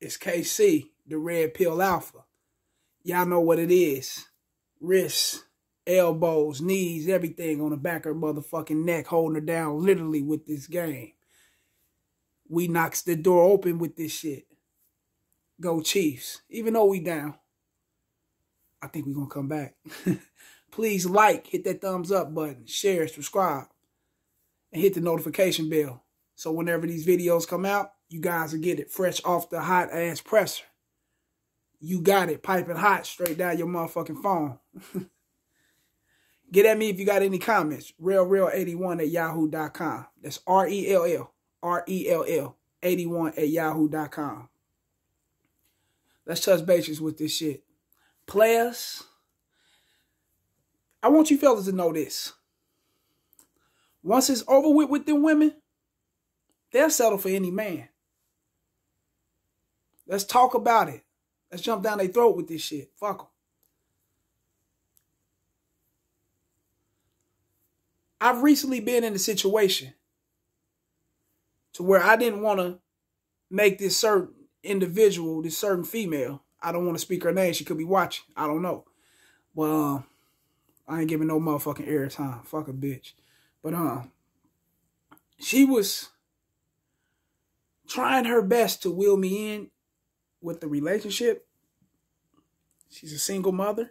It's KC, the Red Pill Alpha. Y'all know what it is. Wrists, elbows, knees, everything on the back of her motherfucking neck, holding her down literally with this game. We knocks the door open with this shit. Go Chiefs. Even though we down, I think we're going to come back. Please like, hit that thumbs up button, share, subscribe, and hit the notification bell. So whenever these videos come out, you guys will get it fresh off the hot ass presser. You got it piping hot straight down your motherfucking phone. get at me if you got any comments. RellRell81 at yahoo.com. That's R E L L. R E L L 81 at yahoo.com. Let's touch bases with this shit. Players, I want you fellas to know this. Once it's over with with them women, they'll settle for any man. Let's talk about it. Let's jump down their throat with this shit. Fuck them. I've recently been in a situation to where I didn't want to make this certain individual, this certain female. I don't want to speak her name. She could be watching. I don't know. But um, I ain't giving no motherfucking airtime. Fuck a bitch. But um, she was trying her best to wheel me in with the relationship. She's a single mother,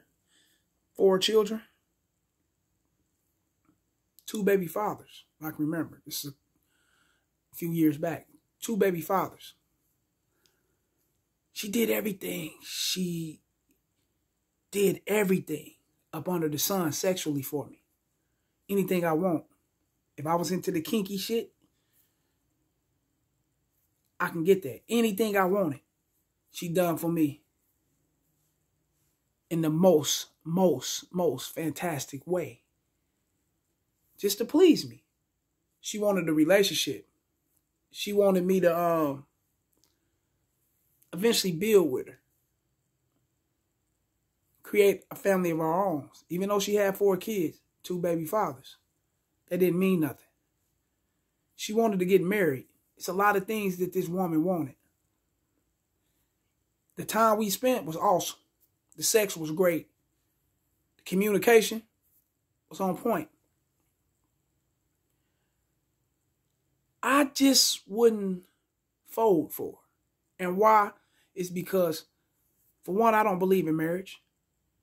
four children, two baby fathers. I can remember. This is a few years back. Two baby fathers. She did everything. She did everything up under the sun sexually for me. Anything I want. If I was into the kinky shit, I can get that. Anything I wanted, she done for me. In the most, most, most fantastic way. Just to please me. She wanted a relationship. She wanted me to um eventually build with her. Create a family of our own. Even though she had four kids, two baby fathers. That didn't mean nothing. She wanted to get married. It's a lot of things that this woman wanted. The time we spent was awesome. The sex was great. The communication was on point. I just wouldn't fold for. And why? It's because, for one, I don't believe in marriage.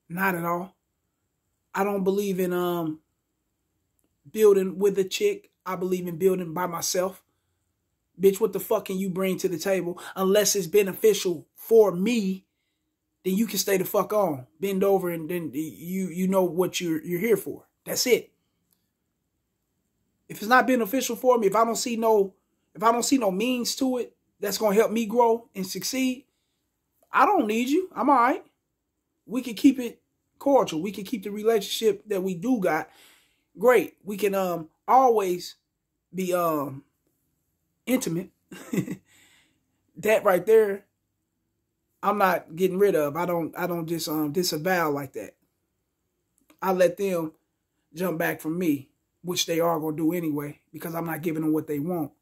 Not at all. I don't believe in um building with a chick. I believe in building by myself. Bitch, what the fuck can you bring to the table unless it's beneficial for me? Then you can stay the fuck on, bend over, and then you you know what you're you're here for. That's it. If it's not beneficial for me, if I don't see no if I don't see no means to it that's gonna help me grow and succeed, I don't need you. I'm all right. We can keep it cordial. We can keep the relationship that we do got great. We can um always be um intimate. that right there, I'm not getting rid of. I don't I don't just um disavow like that. I let them jump back from me, which they are gonna do anyway, because I'm not giving them what they want.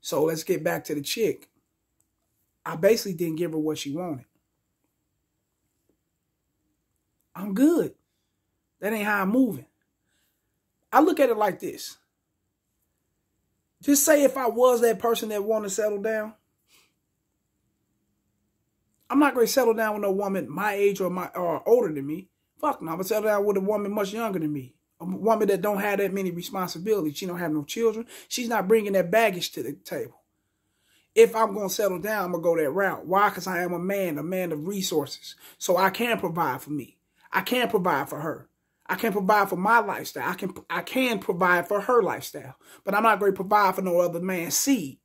So let's get back to the chick. I basically didn't give her what she wanted. I'm good. That ain't how I'm moving. I look at it like this. Just say if I was that person that wanted to settle down, I'm not going to settle down with a woman my age or my or older than me. Fuck no, I'm going to settle down with a woman much younger than me. A woman that don't have that many responsibilities. She don't have no children. She's not bringing that baggage to the table. If I'm going to settle down, I'm going to go that route. Why? Because I am a man, a man of resources. So I can provide for me. I can provide for her. I can't provide for my lifestyle. I can I can provide for her lifestyle. But I'm not going to provide for no other man's seed.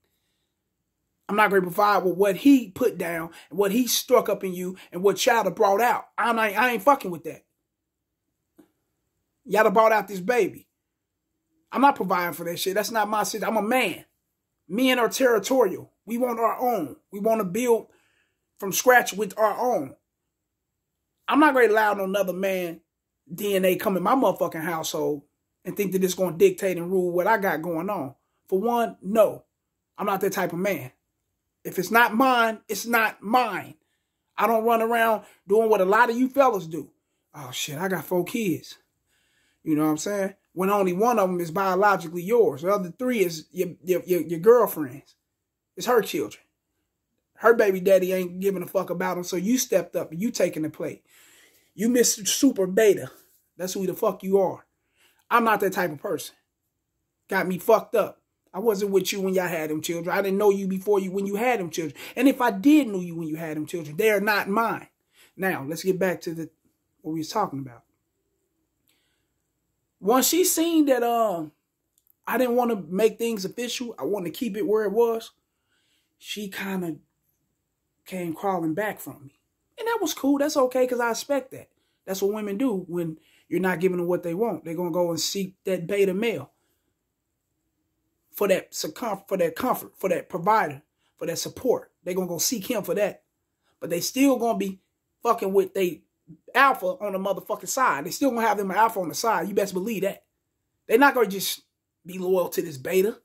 I'm not going to provide with what he put down and what he struck up in you and what y'all brought out. I'm not, I ain't fucking with that. Y'all brought out this baby. I'm not providing for that shit. That's not my shit. I'm a man. Men are territorial. We want our own. We want to build from scratch with our own. I'm not going to allow another man DNA come in my motherfucking household and think that it's going to dictate and rule what I got going on. For one, no, I'm not that type of man. If it's not mine, it's not mine. I don't run around doing what a lot of you fellas do. Oh shit, I got four kids. You know what I'm saying? When only one of them is biologically yours. The other three is your your, your, your girlfriend's. It's her children. Her baby daddy ain't giving a fuck about them, so you stepped up and you taking the play. You Mr. Super Beta. That's who the fuck you are. I'm not that type of person. Got me fucked up. I wasn't with you when y'all had them children. I didn't know you before you when you had them children. And if I did know you when you had them children, they are not mine. Now, let's get back to the what we was talking about. Once she seen that um I didn't want to make things official, I wanted to keep it where it was, she kind of came crawling back from me. And that was cool. That's okay because I expect that. That's what women do when you're not giving them what they want. They're gonna go and seek that beta male for that for that comfort, for that provider, for that support. They're gonna go seek him for that. But they still gonna be fucking with they alpha on the motherfucking side. They still gonna have them alpha on the side. You best believe that. They're not gonna just be loyal to this beta.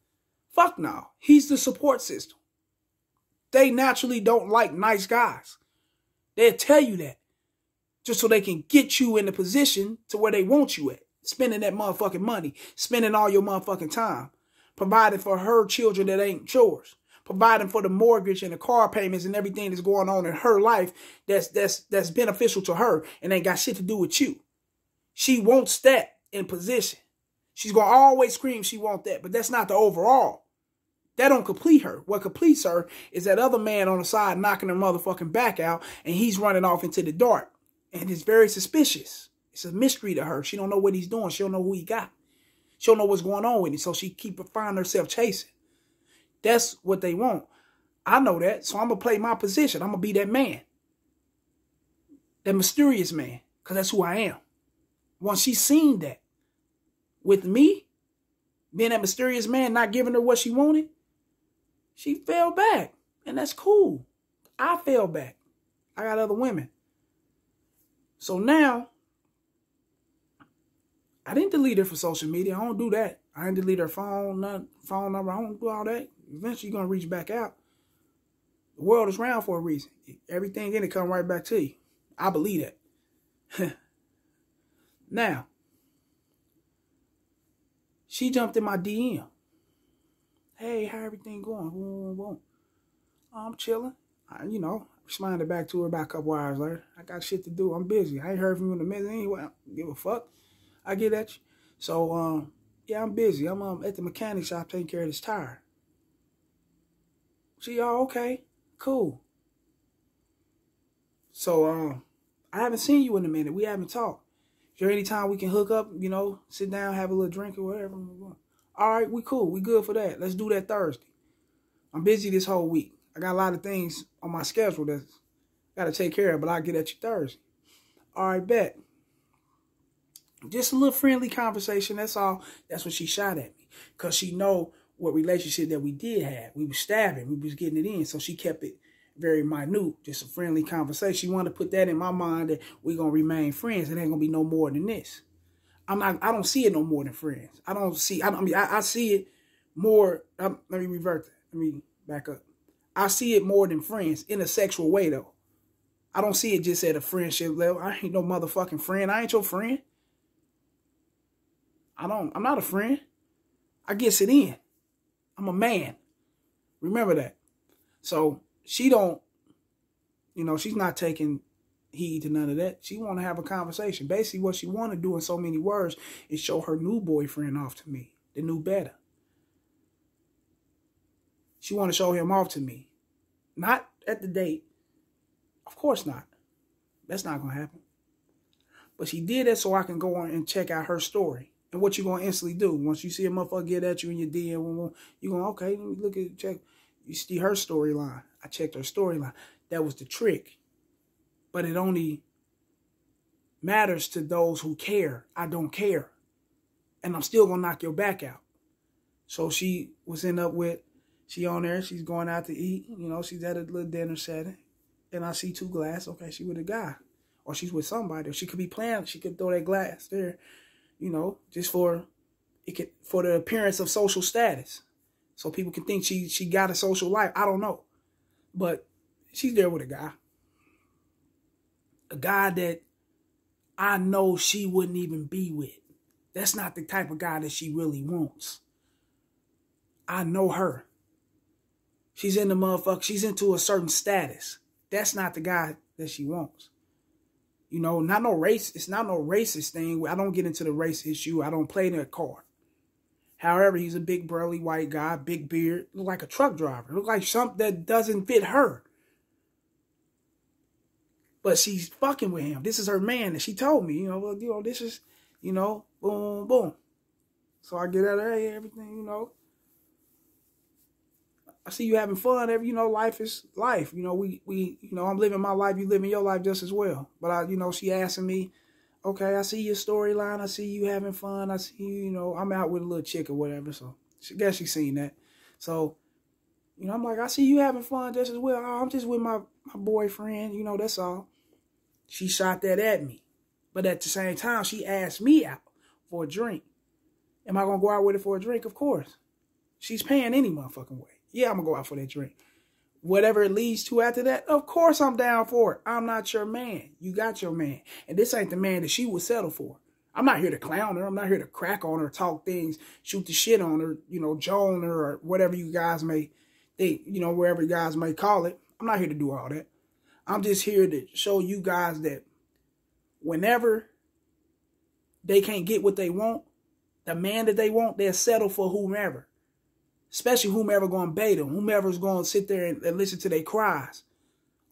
Fuck no. He's the support system. They naturally don't like nice guys. They'll tell you that. Just so they can get you in the position to where they want you at. Spending that motherfucking money. Spending all your motherfucking time. Providing for her children that ain't yours. Providing for the mortgage and the car payments and everything that's going on in her life that's that's that's beneficial to her and ain't got shit to do with you. She wants that in position. She's gonna always scream she want that, but that's not the overall. That don't complete her. What completes her is that other man on the side knocking her motherfucking back out and he's running off into the dark. And it's very suspicious. It's a mystery to her. She don't know what he's doing. She don't know who he got. She don't know what's going on with him. So she keep finding herself chasing. That's what they want. I know that. So I'm going to play my position. I'm going to be that man. That mysterious man. Because that's who I am. Once she seen that with me, being that mysterious man, not giving her what she wanted, she fell back. And that's cool. I fell back. I got other women. So now, I didn't delete her for social media. I don't do that. I didn't delete her phone, not phone number. I don't do all that. Eventually, you're gonna reach back out. The world is round for a reason. Everything in it come right back to you. I believe that. now, she jumped in my DM. Hey, how everything going? Boom, boom, boom. I'm chilling. I, you know, responded back to her about a couple hours later. I got shit to do. I'm busy. I ain't heard from you in a minute anyway. give a fuck. I get at you. So, um, yeah, I'm busy. I'm um, at the mechanic shop taking care of this tire. See y'all okay? Cool. So, um, I haven't seen you in a minute. We haven't talked. Is there any time we can hook up, you know, sit down, have a little drink or whatever? All right, we cool. We good for that. Let's do that Thursday. I'm busy this whole week. I got a lot of things on my schedule that got to take care of, but I'll get at you Thursday. All right, bet. Just a little friendly conversation. That's all. That's what she shot at me. Because she know what relationship that we did have. We was stabbing. We was getting it in. So she kept it very minute. Just a friendly conversation. She wanted to put that in my mind that we're going to remain friends. It ain't going to be no more than this. I'm not, I don't see it no more than friends. I don't see, I, I mean, I, I see it more. Um, let me revert that. Let me back up. I see it more than friends in a sexual way, though. I don't see it just at a friendship level. I ain't no motherfucking friend. I ain't your friend. I don't, I'm not a friend. I guess it in. I'm a man. Remember that. So she don't, you know, she's not taking heed to none of that. She want to have a conversation. Basically, what she want to do in so many words is show her new boyfriend off to me, the new beta. She want to show him off to me. Not at the date. Of course not. That's not going to happen. But she did that so I can go on and check out her story. And what you going to instantly do. Once you see a motherfucker get at you in your DM, you going, okay, let me look at, check. You see her storyline. I checked her storyline. That was the trick. But it only matters to those who care. I don't care. And I'm still to knock your back out. So she was end up with she on there, she's going out to eat, you know, she's at a little dinner setting. And I see two glass, okay, she with a guy. Or she's with somebody. Or she could be playing, she could throw that glass there, you know, just for it could for the appearance of social status. So people can think she she got a social life. I don't know. But she's there with a guy. A guy that I know she wouldn't even be with. That's not the type of guy that she really wants. I know her. She's in the motherfucker. She's into a certain status. That's not the guy that she wants. You know, not no race. It's not no racist thing. I don't get into the race issue. I don't play in that card. However, he's a big burly white guy, big beard, look like a truck driver. Look like something that doesn't fit her. But she's fucking with him. This is her man. And she told me, you know, well, you know, this is, you know, boom, boom. So I get out of hey, everything, you know. I see you having fun. Every, you know, life is life. You know, we, we, you know, I'm living my life. You living your life just as well. But I, you know, she asking me, okay, I see your storyline. I see you having fun. I see you, you know, I'm out with a little chick or whatever. So she guess she seen that. So, you know, I'm like, I see you having fun just as well. I'm just with my, my boyfriend. You know, that's all. She shot that at me. But at the same time, she asked me out for a drink. Am I going to go out with her for a drink? Of course. She's paying any motherfucking way. Yeah, I'm going to go out for that drink. Whatever it leads to after that, of course I'm down for it. I'm not your man. You got your man. And this ain't the man that she would settle for. I'm not here to clown her. I'm not here to crack on her, talk things, shoot the shit on her, you know, joan her or whatever you guys may think, you know, wherever you guys may call it. I'm not here to do all that. I'm just here to show you guys that whenever they can't get what they want, the man that they want, they'll settle for whomever. Especially whomever going to bait them, whomever's going to sit there and, and listen to their cries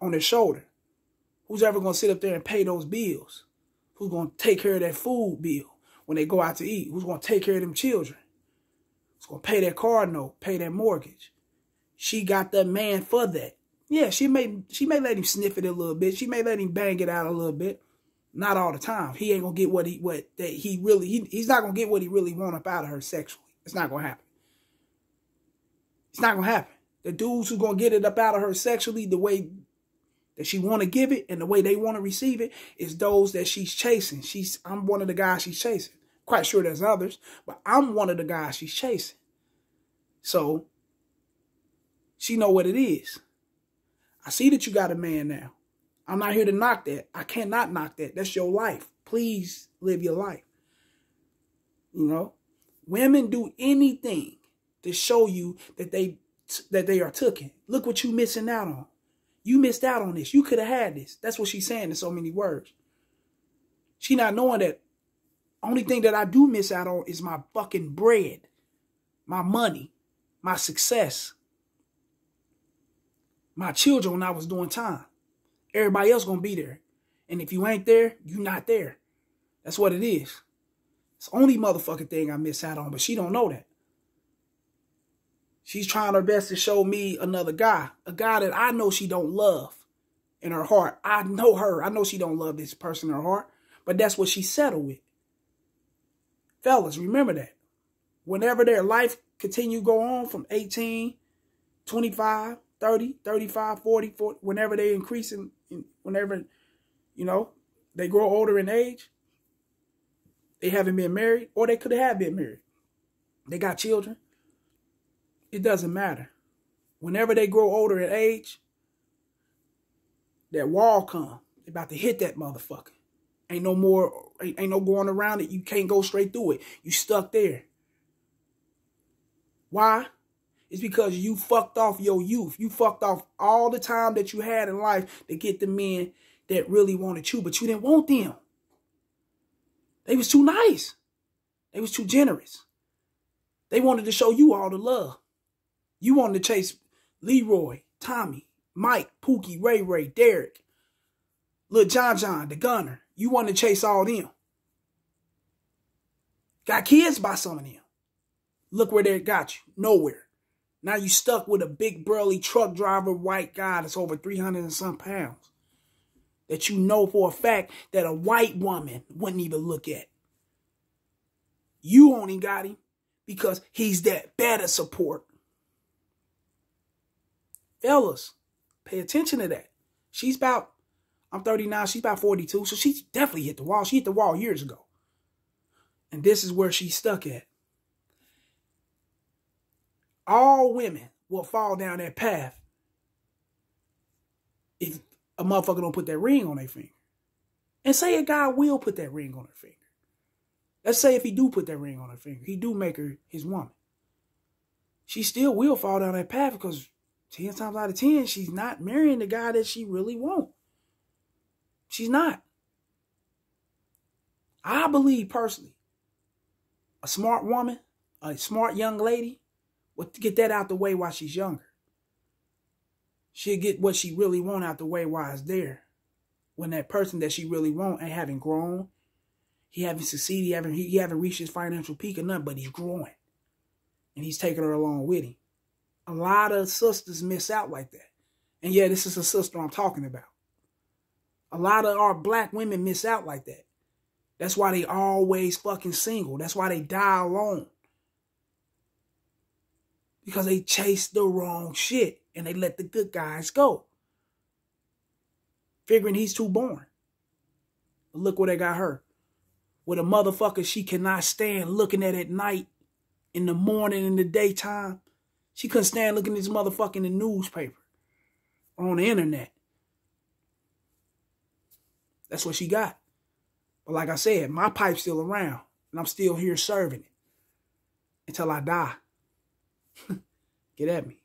on their shoulder. Who's ever going to sit up there and pay those bills? Who's going to take care of that food bill when they go out to eat? Who's going to take care of them children? Who's going to pay that car note, pay that mortgage? She got that man for that. Yeah, she may she may let him sniff it a little bit. She may let him bang it out a little bit. Not all the time. He ain't gonna get what he what that he really he, he's not gonna get what he really want up out of her sexually. It's not gonna happen. It's not gonna happen. The dudes who gonna get it up out of her sexually the way that she want to give it and the way they want to receive it is those that she's chasing. She's I'm one of the guys she's chasing. Quite sure there's others, but I'm one of the guys she's chasing. So she know what it is. I see that you got a man now. I'm not here to knock that. I cannot knock that. That's your life. Please live your life. You know, women do anything to show you that they that they are taken. Look what you missing out on. You missed out on this. You could have had this. That's what she's saying in so many words. She not knowing that only thing that I do miss out on is my fucking bread, my money, my success, my children when I was doing time. Everybody else gonna be there. And if you ain't there, you not there. That's what it is. It's the only motherfucking thing I miss out on, but she don't know that. She's trying her best to show me another guy, a guy that I know she don't love in her heart. I know her. I know she don't love this person in her heart, but that's what she settled with. Fellas, remember that. Whenever their life continue go on from 18, 25, 30, 35, 40, 40 whenever they increase in, in whenever, you know, they grow older in age, they haven't been married, or they could have been married. They got children it doesn't matter. Whenever they grow older in age, that wall come. They about to hit that motherfucker. Ain't no more, ain't, ain't no going around it. You can't go straight through it. You stuck there. Why? It's because you fucked off your youth. You fucked off all the time that you had in life to get the men that really wanted you, but you didn't want them. They was too nice. They was too generous. They wanted to show you all the love. You wanted to chase Leroy, Tommy, Mike, Pookie, Ray Ray, Derek, Lil John John, the gunner. You wanted to chase all them. Got kids by some of them. Look where they got you. Nowhere. Now you stuck with a big burly truck driver white guy that's over 300 and some pounds. That you know for a fact that a white woman wouldn't even look at. You only got him because he's that beta support. Fellas, pay attention to that. She's about, I'm 39, she's about 42, so she's definitely hit the wall. She hit the wall years ago. And this is where she's stuck at. All women will fall down that path if a motherfucker don't put that ring on their finger. And say a guy will put that ring on her finger. Let's say if he do put that ring on her finger, he do make her his woman. She still will fall down that path because 10 times out of 10, she's not marrying the guy that she really want. She's not. I believe personally, a smart woman, a smart young lady, get that out the way while she's younger. She'll get what she really want out the way while it's there. When that person that she really want ain't having grown, he haven't succeeded, he haven't, he haven't reached his financial peak or nothing, but he's growing. And he's taking her along with him. A lot of sisters miss out like that. And yeah, this is a sister I'm talking about. A lot of our black women miss out like that. That's why they always fucking single. That's why they die alone. Because they chase the wrong shit and they let the good guys go. Figuring he's too boring. But look where they got her. With a motherfucker she cannot stand looking at at night, in the morning, in the daytime. She couldn't stand looking at this motherfucker in the newspaper on the internet. That's what she got. But like I said, my pipe's still around and I'm still here serving it until I die. Get at me.